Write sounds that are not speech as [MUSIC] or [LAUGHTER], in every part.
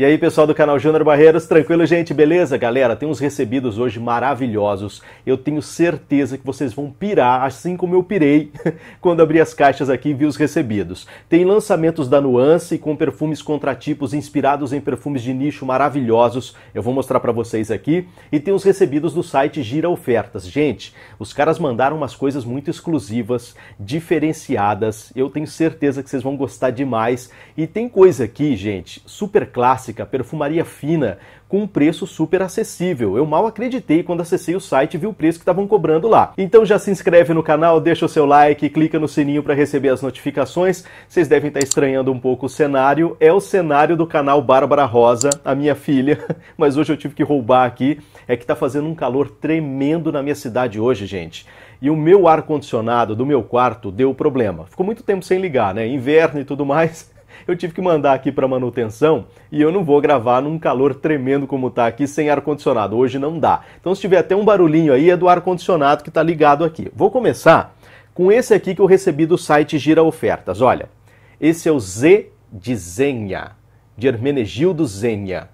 E aí, pessoal do canal Júnior Barreiros, tranquilo, gente? Beleza? Galera, tem uns recebidos hoje maravilhosos. Eu tenho certeza que vocês vão pirar, assim como eu pirei [LAUGHS] quando abri as caixas aqui e vi os recebidos. Tem lançamentos da Nuance com perfumes contratipos inspirados em perfumes de nicho maravilhosos. Eu vou mostrar para vocês aqui. E tem os recebidos do site Gira Ofertas. Gente, os caras mandaram umas coisas muito exclusivas, diferenciadas. Eu tenho certeza que vocês vão gostar demais. E tem coisa aqui, gente, super clássica clássica, perfumaria fina, com um preço super acessível. Eu mal acreditei quando acessei o site e vi o preço que estavam cobrando lá. Então já se inscreve no canal, deixa o seu like, clica no sininho para receber as notificações. Vocês devem estar estranhando um pouco o cenário. É o cenário do canal Bárbara Rosa, a minha filha, [LAUGHS] mas hoje eu tive que roubar aqui. É que está fazendo um calor tremendo na minha cidade hoje, gente. E o meu ar-condicionado do meu quarto deu problema. Ficou muito tempo sem ligar, né? Inverno e tudo mais eu tive que mandar aqui para manutenção e eu não vou gravar num calor tremendo como tá aqui sem ar condicionado. Hoje não dá. Então se tiver até um barulhinho aí é do ar condicionado que está ligado aqui. Vou começar com esse aqui que eu recebi do site Gira Ofertas. Olha, esse é o Z de Zenha, de Hermenegildo Zenha.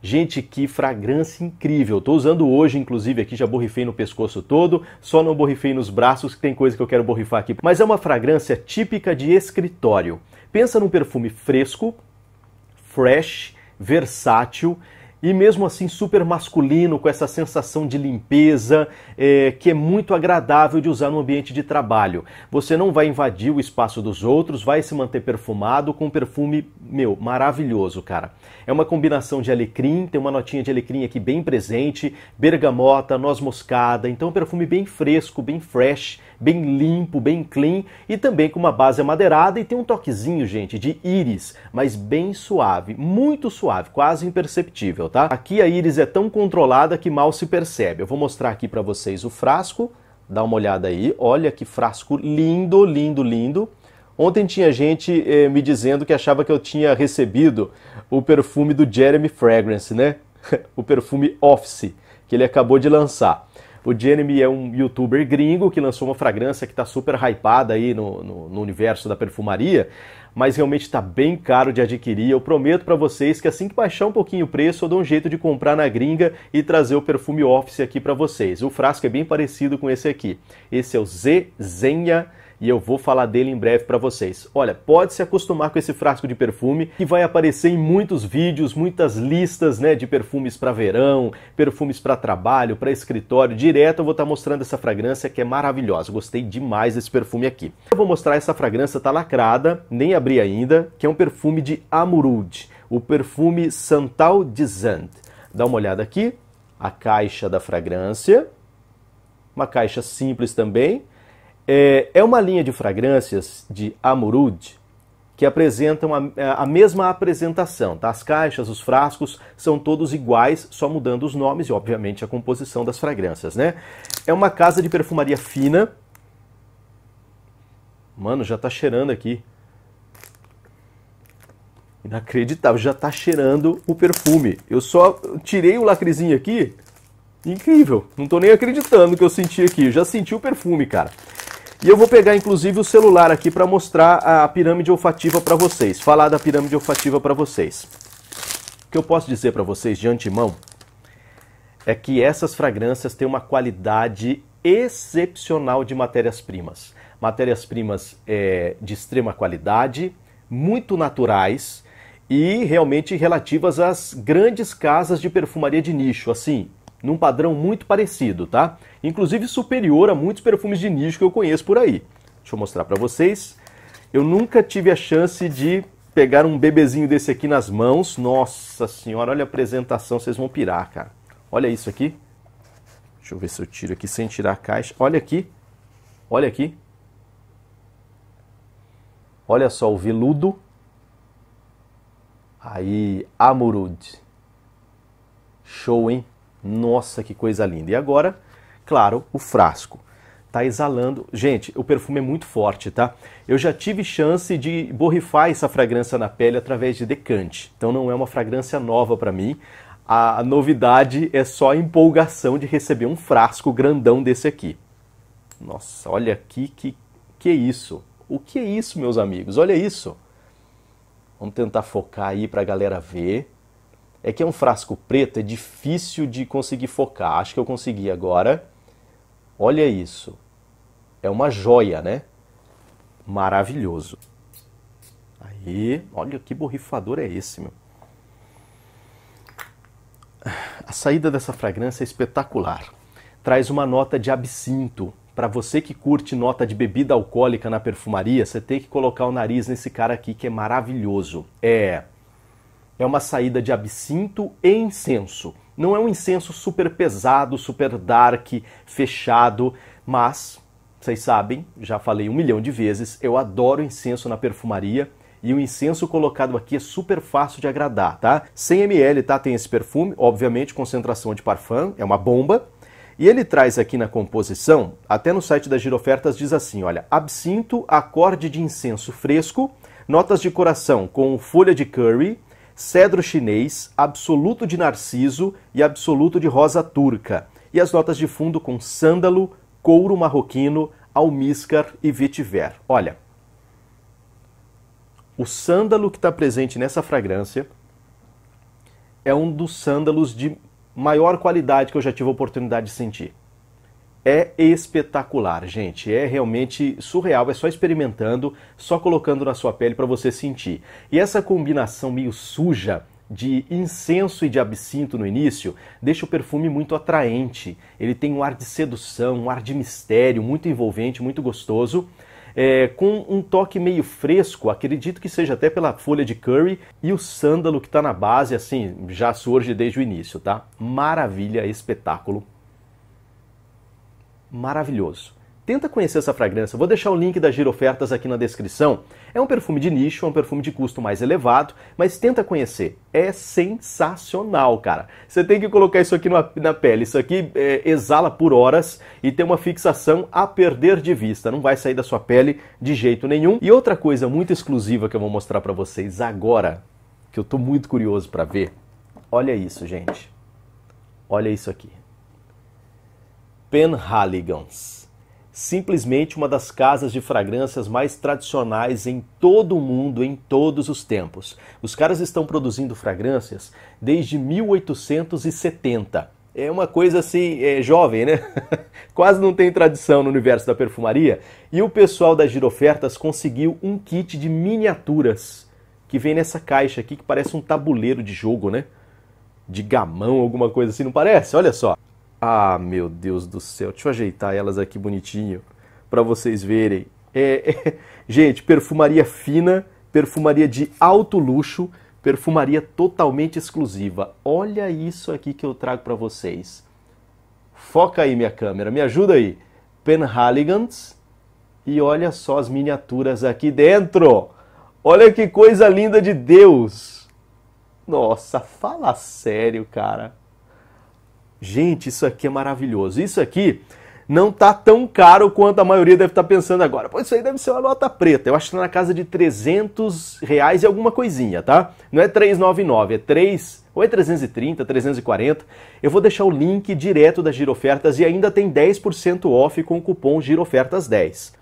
Gente, que fragrância incrível. Estou usando hoje, inclusive, aqui já borrifei no pescoço todo, só não borrifei nos braços, que tem coisa que eu quero borrifar aqui. Mas é uma fragrância típica de escritório. Pensa num perfume fresco, fresh, versátil e mesmo assim super masculino, com essa sensação de limpeza, é, que é muito agradável de usar no ambiente de trabalho. Você não vai invadir o espaço dos outros, vai se manter perfumado com um perfume, meu, maravilhoso, cara. É uma combinação de alecrim, tem uma notinha de alecrim aqui bem presente, bergamota, noz moscada, então um perfume bem fresco, bem fresh, bem limpo, bem clean e também com uma base amadeirada e tem um toquezinho, gente, de íris, mas bem suave, muito suave, quase imperceptível, tá? Aqui a íris é tão controlada que mal se percebe. Eu vou mostrar aqui para vocês o frasco, dá uma olhada aí, olha que frasco lindo, lindo, lindo. Ontem tinha gente eh, me dizendo que achava que eu tinha recebido o perfume do Jeremy Fragrance, né? [LAUGHS] o perfume Office, que ele acabou de lançar. O Jeremy é um youtuber gringo que lançou uma fragrância que está super hypada aí no, no, no, universo da perfumaria, mas realmente está bem caro de adquirir. Eu prometo para vocês que assim que baixar um pouquinho o preço, eu dou um jeito de comprar na gringa e trazer o perfume Office aqui para vocês. O frasco é bem parecido com esse aqui. Esse é o Z Zenha e eu vou falar dele em breve para vocês. Olha, pode se acostumar com esse frasco de perfume que vai aparecer em muitos vídeos, muitas listas, né, de perfumes para verão, perfumes para trabalho, para escritório. Direto eu vou estar tá mostrando essa fragrância que é maravilhosa. Gostei demais desse perfume aqui. Eu vou mostrar essa fragrância tá lacrada, nem abri ainda, que é um perfume de Amurud, o perfume Santal de Zand. Dá uma olhada aqui, a caixa da fragrância, uma caixa simples também, é, é uma linha de fragrâncias de Amurud que apresentam a, a, mesma apresentação. Tá? As caixas, os frascos são todos iguais, só mudando os nomes e, obviamente, a composição das fragrâncias. Né? É uma casa de perfumaria fina. Mano, já tá cheirando aqui. Inacreditável, já tá cheirando o perfume. Eu só tirei o lacrezinho aqui. Incrível, não tô nem acreditando que eu senti aqui. Eu já senti o perfume, cara. E eu vou pegar inclusive o celular aqui para mostrar a pirâmide olfativa para vocês, falar da pirâmide olfativa para vocês. O que eu posso dizer para vocês de antemão é que essas fragrâncias têm uma qualidade excepcional de matérias-primas. Matérias-primas é, de extrema qualidade, muito naturais e realmente relativas às grandes casas de perfumaria de nicho, assim, num padrão muito parecido, tá? Inclusive superior a muitos perfumes de nicho que eu conheço por aí. Deixa eu mostrar para vocês. Eu nunca tive a chance de pegar um bebezinho desse aqui nas mãos. Nossa senhora, olha a apresentação, vocês vão pirar, cara. Olha isso aqui. Deixa eu ver se eu tiro aqui sem tirar a caixa. Olha aqui. Olha aqui. Olha só o veludo. Aí, Amurud. Show, hein? Nossa, que coisa linda. E agora, claro, o frasco. Tá exalando. Gente, o perfume é muito forte, tá? Eu já tive chance de borrifar essa fragrância na pele através de decante. Então não é uma fragrância nova para mim. A novidade é só a empolgação de receber um frasco grandão desse aqui. Nossa, olha aqui que que é isso? O que é isso, meus amigos? Olha isso. Vamos tentar focar aí para a galera ver. É que é um frasco preto, é difícil de conseguir focar. Acho que eu consegui agora. Olha isso. É uma joia, né? Maravilhoso. Aí, olha que borrifador é esse, meu. A saída dessa fragrância é espetacular. Traz uma nota de absinto. Para você que curte nota de bebida alcoólica na perfumaria, você tem que colocar o nariz nesse cara aqui que é maravilhoso. É é uma saída de absinto e incenso. Não é um incenso super pesado, super dark, fechado, mas vocês sabem, já falei um milhão de vezes, eu adoro incenso na perfumaria e o incenso colocado aqui é super fácil de agradar, tá? 100 ml, tá? Tem esse perfume, obviamente concentração de parfum, é uma bomba. E ele traz aqui na composição, até no site das Girofertas diz assim, olha, absinto, acorde de incenso fresco, notas de coração com folha de curry, cedro chinês, absoluto de narciso e absoluto de rosa turca. E as notas de fundo com sândalo, couro marroquino, almíscar e vetiver. Olha, o sândalo que está presente nessa fragrância é um dos sândalos de maior qualidade que eu já tive a oportunidade de sentir. É espetacular, gente. É realmente surreal. É só experimentando, só colocando na sua pele para você sentir. E essa combinação meio suja de incenso e de absinto no início deixa o perfume muito atraente. Ele tem um ar de sedução, um ar de mistério, muito envolvente, muito gostoso. É, com um toque meio fresco, acredito que seja até pela folha de curry e o sândalo que está na base, assim, já surge desde o início, tá? Maravilha, espetáculo maravilhoso. Tenta conhecer essa fragrância, vou deixar o link das girofertas aqui na descrição. É um perfume de nicho, é um perfume de custo mais elevado, mas tenta conhecer. É sensacional, cara. Você tem que colocar isso aqui na, pele. Isso aqui é, exala por horas e tem uma fixação a perder de vista. Não vai sair da sua pele de jeito nenhum. E outra coisa muito exclusiva que eu vou mostrar para vocês agora, que eu tô muito curioso para ver. Olha isso, gente. Olha isso aqui. Penhaligons. Simplesmente uma das casas de fragrâncias mais tradicionais em todo o mundo, em todos os tempos. Os caras estão produzindo fragrâncias desde 1870. É uma coisa assim, é, jovem, né? [LAUGHS] Quase não tem tradição no universo da perfumaria. E o pessoal das Girofertas conseguiu um kit de miniaturas que vem nessa caixa aqui que parece um tabuleiro de jogo, né? De gamão, alguma coisa assim, não parece? Olha só. Ah, meu Deus do céu. Deixa eu ajeitar elas aqui bonitinho para vocês verem. É, é, gente, perfumaria fina, perfumaria de alto luxo, perfumaria totalmente exclusiva. Olha isso aqui que eu trago para vocês. Foca aí minha câmera, me ajuda aí. Penhaligans e olha só as miniaturas aqui dentro. Olha que coisa linda de Deus. Nossa, fala sério, cara. Gente, isso aqui é maravilhoso. Isso aqui não tá tão caro quanto a maioria deve estar tá pensando agora. Pois isso aí deve ser uma nota preta. Eu acho que tá na casa de 300 reais e alguma coisinha, tá? Não é 399, é 3, ou é 330, 340. Eu vou deixar o link direto das girofertas e ainda tem 10% off com o cupom girofertas10.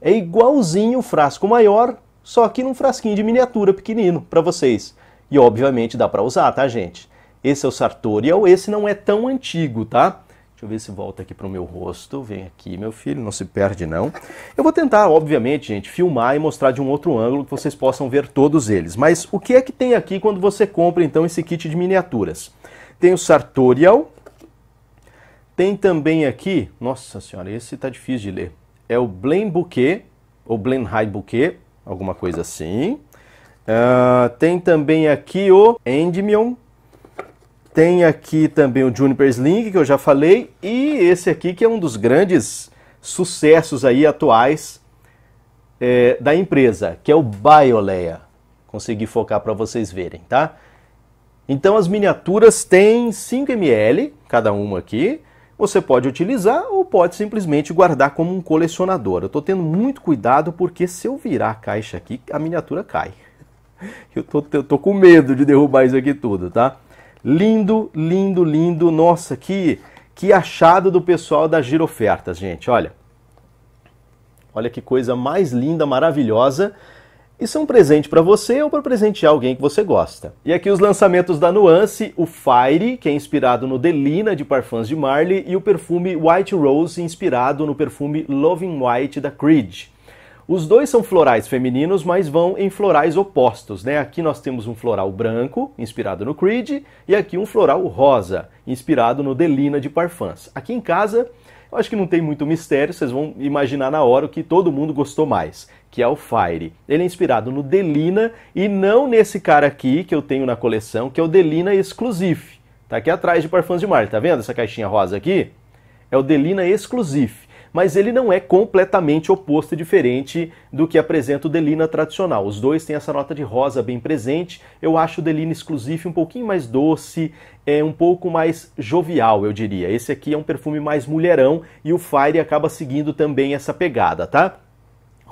É igualzinho o frasco maior, só que num frasquinho de miniatura pequenino para vocês. E obviamente dá para usar, tá, gente? Esse é o Sartorial, esse não é tão antigo, tá? Deixa eu ver se volta aqui para o meu rosto. Vem aqui, meu filho, não se perde não. Eu vou tentar, obviamente, gente, filmar e mostrar de um outro ângulo que vocês possam ver todos eles. Mas o que é que tem aqui quando você compra, então, esse kit de miniaturas? Tem o Sartorial. Tem também aqui, nossa senhora, esse tá difícil de ler. É o Blend Bouquet, ou Blend High Bouquet, alguma coisa assim. Uh, tem também aqui o Endymion, tem aqui também o Juniper Sling, que eu já falei, e esse aqui que é um dos grandes sucessos aí atuais é, da empresa, que é o Biolea. Consegui focar para vocês verem, tá? Então as miniaturas têm 5 ml, cada uma aqui. Você pode utilizar ou pode simplesmente guardar como um colecionador. Eu estou tendo muito cuidado porque se eu virar a caixa aqui, a miniatura cai. [LAUGHS] Eu tô, eu tô com medo de derrubar isso aqui tudo, tá? Lindo, lindo, lindo. Nossa, que, que achado do pessoal das girofertas, gente. Olha. Olha que coisa mais linda, maravilhosa. Isso é um presente para você ou para presentear alguém que você gosta. E aqui os lançamentos da Nuance, o Fire, que é inspirado no Delina de Parfums de Marley, e o perfume White Rose, inspirado no perfume Loving White da Creed. Os dois são florais femininos, mas vão em florais opostos, né? Aqui nós temos um floral branco, inspirado no Creed, e aqui um floral rosa, inspirado no Delina de Parfums. Aqui em casa, eu acho que não tem muito mistério, vocês vão imaginar na hora o que todo mundo gostou mais, que é o Fire. Ele é inspirado no Delina e não nesse cara aqui que eu tenho na coleção, que é o Delina Exclusive. Tá aqui atrás de Parfums de Mar, tá vendo essa caixinha rosa aqui? É o Delina Exclusive mas ele não é completamente oposto e diferente do que apresenta o Delina tradicional. Os dois têm essa nota de rosa bem presente. Eu acho o Delina Exclusive um pouquinho mais doce, é um pouco mais jovial, eu diria. Esse aqui é um perfume mais mulherão e o Fire acaba seguindo também essa pegada, tá?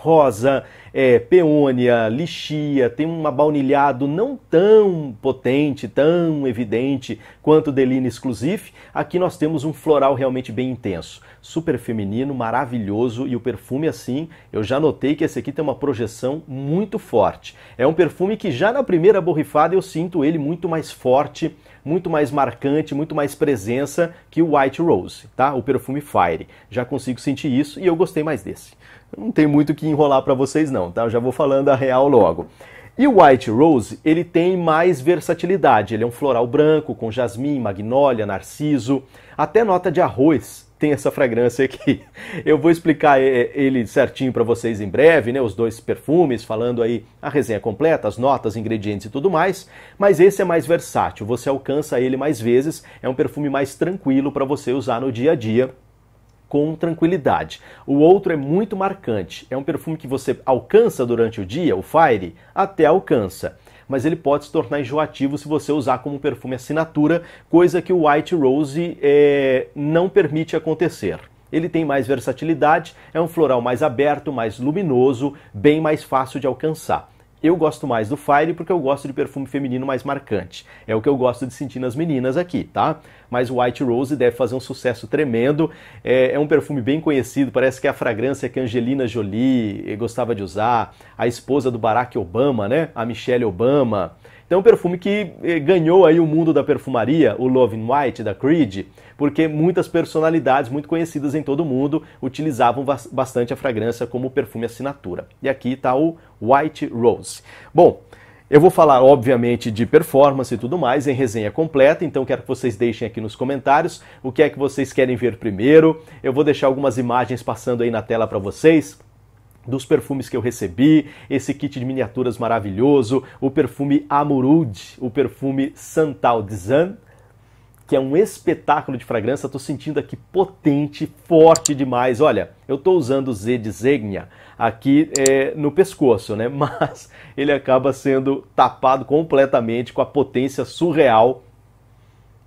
rosa, é, peônia, lixia, tem um baunilhado não tão potente, tão evidente quanto o Deline Exclusive. Aqui nós temos um floral realmente bem intenso, super feminino, maravilhoso e o perfume assim, eu já notei que esse aqui tem uma projeção muito forte. É um perfume que já na primeira borrifada eu sinto ele muito mais forte, muito mais marcante, muito mais presença que o White Rose, tá? O perfume Fire. Já consigo sentir isso e eu gostei mais desse. Não tem muito que enrolar para vocês não, tá? Eu já vou falando a real logo. E o White Rose, ele tem mais versatilidade. Ele é um floral branco com jasmim, magnólia, narciso, até nota de arroz tem essa fragrância aqui. [LAUGHS] Eu vou explicar é, ele certinho para vocês em breve, né? Os dois perfumes, falando aí a resenha completa, as notas, ingredientes e tudo mais. Mas esse é mais versátil, você alcança ele mais vezes, é um perfume mais tranquilo para você usar no dia a dia com tranquilidade. O outro é muito marcante. É um perfume que você alcança durante o dia, o Fire, até alcança mas ele pode se tornar enjoativo se você usar como perfume assinatura, coisa que o White Rose é, não permite acontecer. Ele tem mais versatilidade, é um floral mais aberto, mais luminoso, bem mais fácil de alcançar. Eu gosto mais do Fire porque eu gosto de perfume feminino mais marcante. É o que eu gosto de sentir nas meninas aqui, tá? Mas o White Rose deve fazer um sucesso tremendo. É, é um perfume bem conhecido, parece que é a fragrância que Angelina Jolie gostava de usar, a esposa do Barack Obama, né? A Michelle Obama. Então, um perfume que eh, ganhou aí o mundo da perfumaria, o Love in White da Creed, porque muitas personalidades muito conhecidas em todo o mundo utilizavam bastante a fragrância como perfume assinatura. E aqui está o White Rose. Bom, eu vou falar, obviamente, de performance e tudo mais em resenha completa, então quero que vocês deixem aqui nos comentários o que é que vocês querem ver primeiro. Eu vou deixar algumas imagens passando aí na tela para vocês dos perfumes que eu recebi, esse kit de miniaturas maravilhoso, o perfume Amurud, o perfume Santal Dzan, que é um espetáculo de fragrância, estou sentindo aqui potente, forte demais. Olha, eu estou usando o Z de Zegna aqui é, no pescoço, né? [LAUGHS] Mas ele acaba sendo tapado completamente com a potência surreal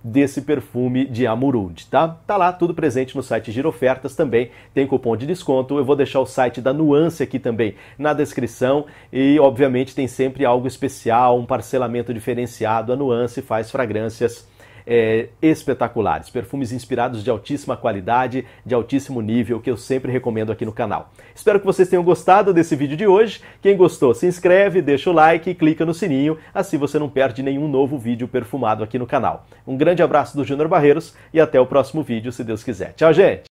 desse perfume de Amurud, tá? Tá lá tudo presente no site Giro Ofertas também, tem cupom de desconto. Eu vou deixar o site da Nuance aqui também na descrição e obviamente tem sempre algo especial, um parcelamento diferenciado. A Nuance faz fragrâncias é, espetaculares, perfumes inspirados de altíssima qualidade, de altíssimo nível, que eu sempre recomendo aqui no canal. Espero que vocês tenham gostado desse vídeo de hoje. Quem gostou, se inscreve, deixa o like e clica no sininho, assim você não perde nenhum novo vídeo perfumado aqui no canal. Um grande abraço do Júnior Barreiros e até o próximo vídeo, se Deus quiser. Tchau, gente!